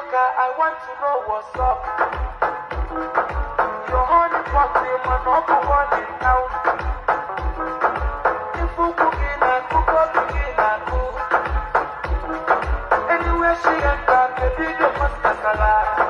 I want to know what's up. Your honey pot, them and not the one in town. If you cooking and cook up cooking and cook. Anywhere she enter, baby, they must have a lot.